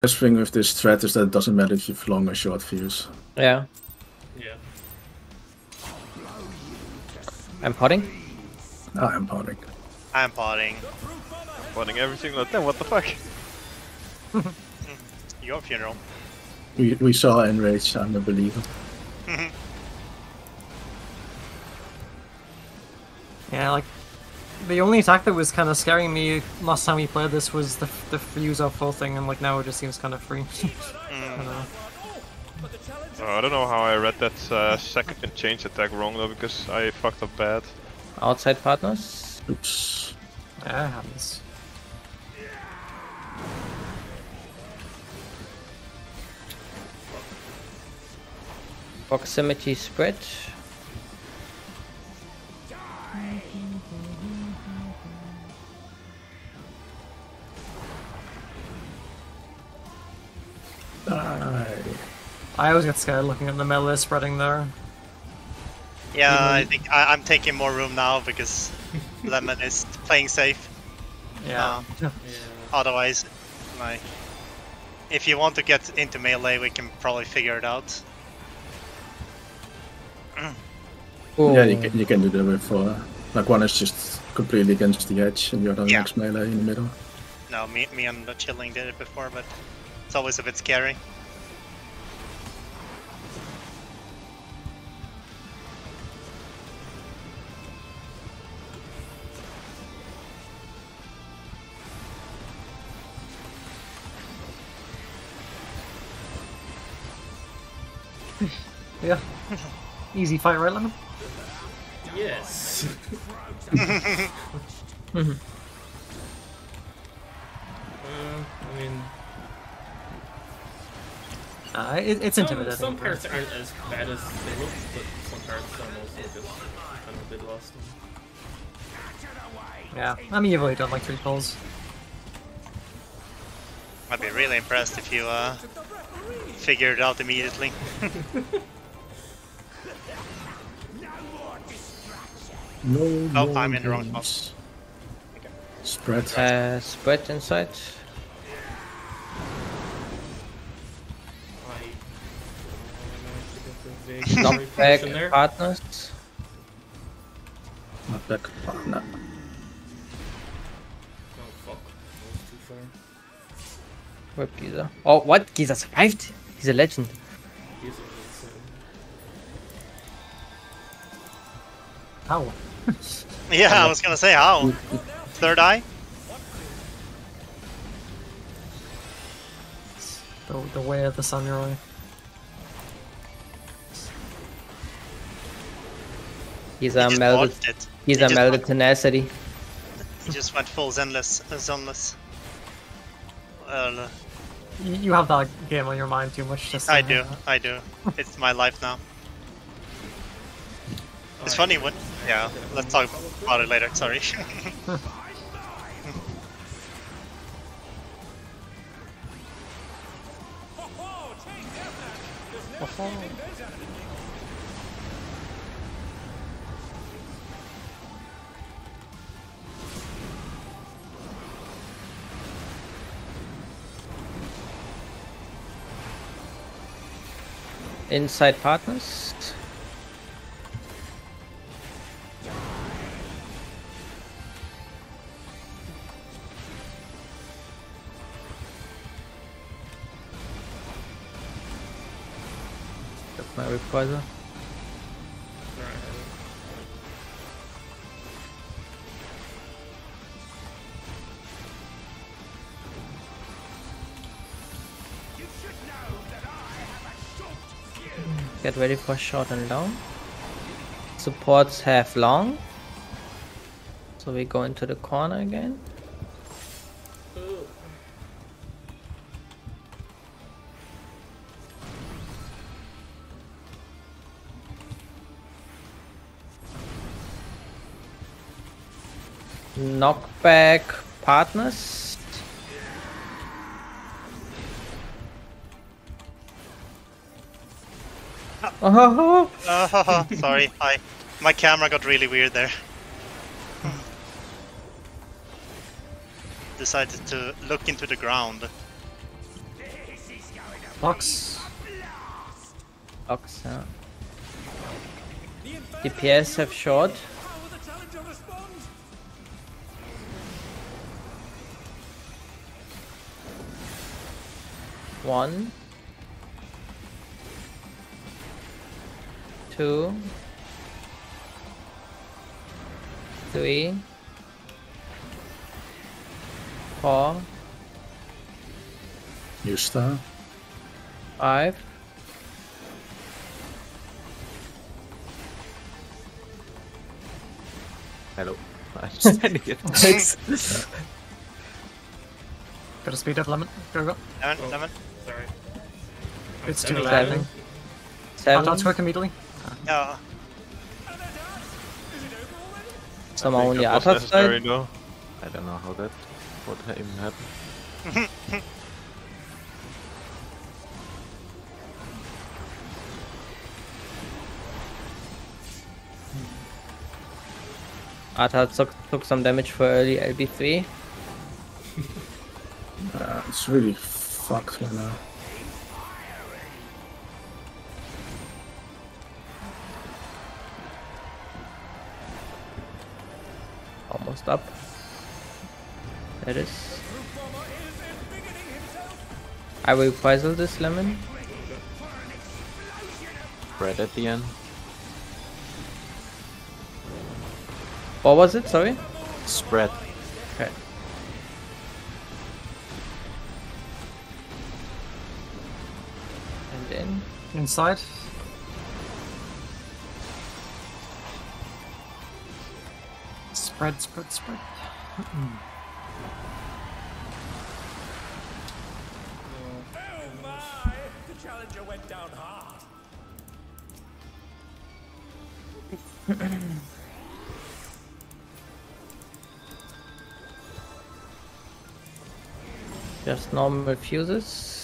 Best thing with this threat is that it doesn't matter if you've long or short fuse. Yeah. Yeah. I'm potting. Ah, I'm potting. I'm potting. Running everything like that, what the fuck? Your funeral. We, we saw Enrage, I'm a believer. Yeah, like the only attack that was kind of scaring me last time we played this was the the fuse off full thing, and like now it just seems kind of free. I don't know. Oh, I don't know how I read that uh, second change attack wrong though, because I fucked up bad. Outside partners. Oops. Yeah, it happens. Proximity spread. I always get scared looking at the melee spreading there. Yeah, I think I, I'm taking more room now because Lemon is playing safe. Yeah. Yeah. Otherwise, like, if you want to get into melee, we can probably figure it out. Yeah, you can, you can do that with uh, like one is just completely against the edge and the other Yeah. next melee in the middle. No, me, me and the Chilling did it before, but it's always a bit scary. Yeah. Easy fight, right, Lemon? Yes. Uh, I mean, Uh, it, it's some, intimidating. some parts aren't as bad as they look, but some parts I'm also just kind of a bit lost. Yeah. I mean, you've only done like three pulls. I'd be really impressed if you uh, figure it out immediately. No Oh, I'm in the wrong games. Spread. Uh, spread inside. I managed to get the Knock vague back position there. partners. Not back partner. Oh fuck, that too far. Rip Giza. Oh, what? Giza survived? He's a legend. How? yeah, I was gonna say how. Third eye? The, the way of the samurai. He's He a just melded. He's he a just melded went- tenacity. He just went full zenless. Uh, zoneless. Uh, You, you have that game on your mind too much. Just I to- do, I do. It's my life now. It's funny when. Yeah, let's talk about it later. Sorry. Inside partners. Get ready for short and long. Supports have long. So we go into the corner again. Knockback partners. Oh, Oh, sorry, I my camera got really weird there. Decided to look into the ground. Box. Box, yeah. DPS have short. One. Two. Three. Four. New star. Five. Hello. I just had to get Gotta speed up lemon. Go go. Lemon, Oh. lemon. Sorry. It's Seven. too late. I Seven. think. Seven. Hot quick immediately. Yeah. Some I think only other side. though. I don't know how that would ha- even happen. Arta took, took some damage for early LB3. Uh, it's really fucked here now. Almost up. There it is. I will puzzle this lemon. Red at the end. What was it? Sorry? Spread. Okay. And then Inside. Spread, spread, spread. just normal fuses.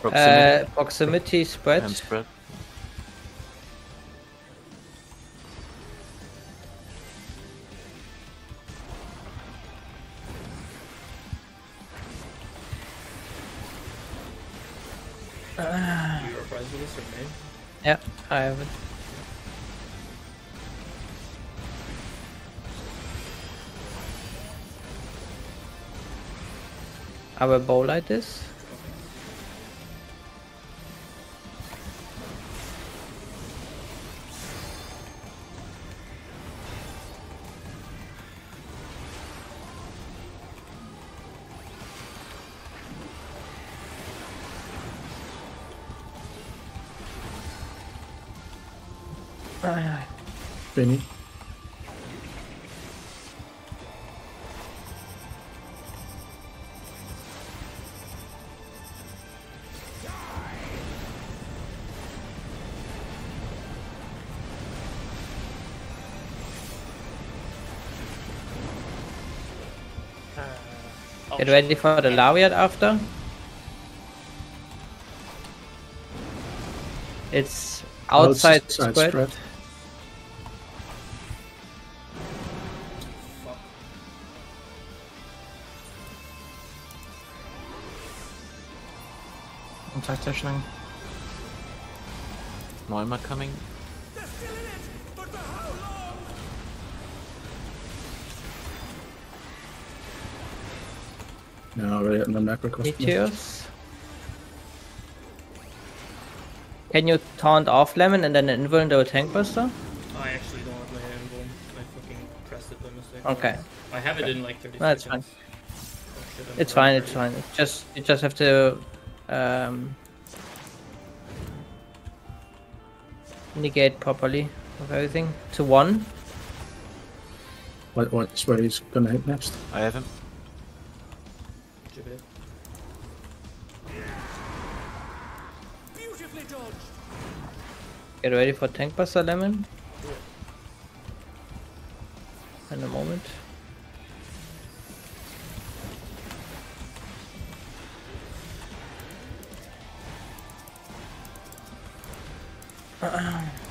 Proximity Uh, proximity spread. and spread. You are friends with this or me? Yeah, I have it. I will bow like this. Benny. Get ready for the Lariat after. It's outside Outside spread. I'm tacticianing. Neumer coming. No, already at the macro cost. Can you taunt off Lemon and then invul into a tank buster? I actually don't have my handle. I fucking pressed it by mistake. Okay. I have it in like 30 That's seconds. Oh, shit, It's fine, it's fine. It's just you just have to um, negate properly of everything to one. What, what's where he's gonna hit next? I have Get ready for tank buster lemon. In a moment.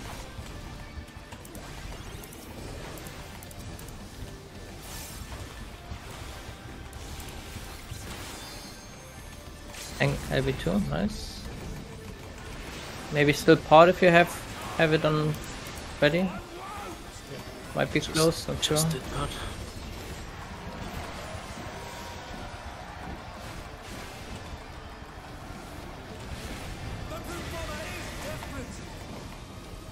Tank LB2, nice. Maybe still part if you have have it on ready. Might be close, not sure. Not.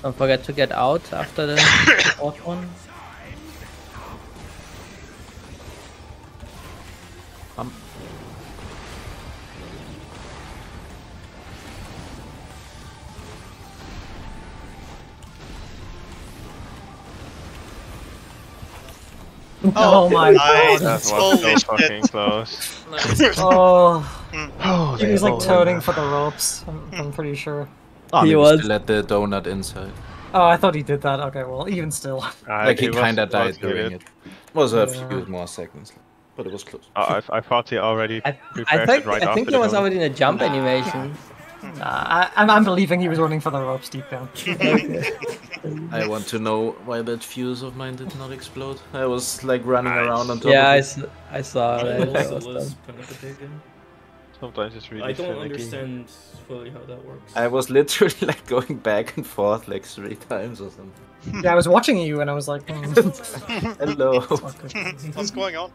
Don't forget to get out after the fourth one. Um, Oh, oh my Nice. That was so fucking close. Oh, Oh, he was like toting for the ropes. I'm, I'm pretty sure. oh, He maybe was- still at the donut inside. Oh, I thought he did that. Okay, well, even still. I- like he kinda about died to hit doing it. Was a Yeah. few more seconds, but it was close. Uh, I, I thought he already I, prepared I think it right I after think the he was donut. already in a jump animation. Nah, I, I'm, I'm believing he was running for the ropes deep down. I want to know why that fuse of mine did not explode. I was like running Nice. around on top Yeah, I, of it. s- I saw I that. that also was was done. Panic taken. Sometimes it's really I don't finicky. understand fully how that works. I was literally like going back and forth like three times or something. yeah, I was watching you and I was like, hmm. Hello. What's going on?